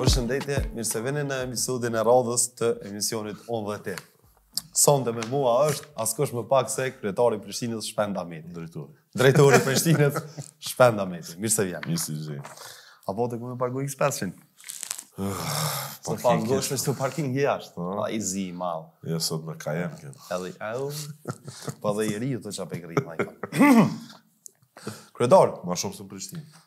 Përshëndetje, mirë se vini në episodin e radhës të emisionit Unë dhe Ti. Sonde me mua është, askush më pak se kryetari i Prishtinës Shpend Ahmeti. Drejtori. Drejtori i Prishtinës Shpend Ahmeti. Mirë se vjen. Mirë se vjen. A po të këmë parku X500? Po pa në gosht është të parking një ashtë. Po. Pa i zi i malë. Ja, jo, sot në ka jenë kënë. Edhe, au. Pa po dhe i ri ju të qapë e gri, majka. Kryetar. Ma shumë se n'Prishtinë.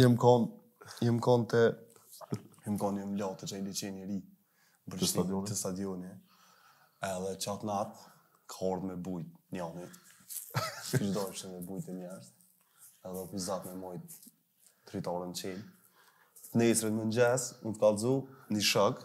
Jem kon, jem kon te jem kon jem lart te qaj liqeni i ri. Për te stadioni. Te stadioni. Edhe qat natë ka ardhur me bujt njani. Ti dojshe me bujtë njerëz. Edhe guxat me mojt dritoren çel. Nesër në mëngjes, unë të kalzu, një shok,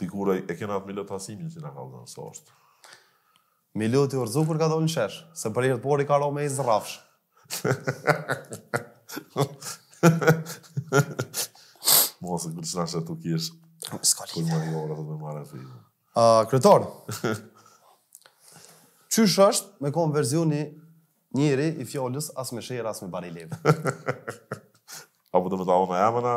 Dikur e kena atë Milot Hasimin që na ka dhënë sot. Miloti u rrzu kur ka dalë në shesh, se për herë të parë i ka ra me ec rrafsh. Mos e kur s'na se tu kish. S'ka lidhje. Kur më jora të më marrë fi. A kryetar. Qysh është me kon versioni njëri i fjalës as me sherr as me barilev. Apo do të thonë emra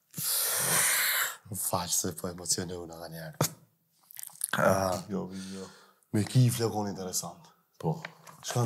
Më falë se po emocionohna nganjëherë. Uh, jo, jo. M'i ki flokt interesant. Po. Shka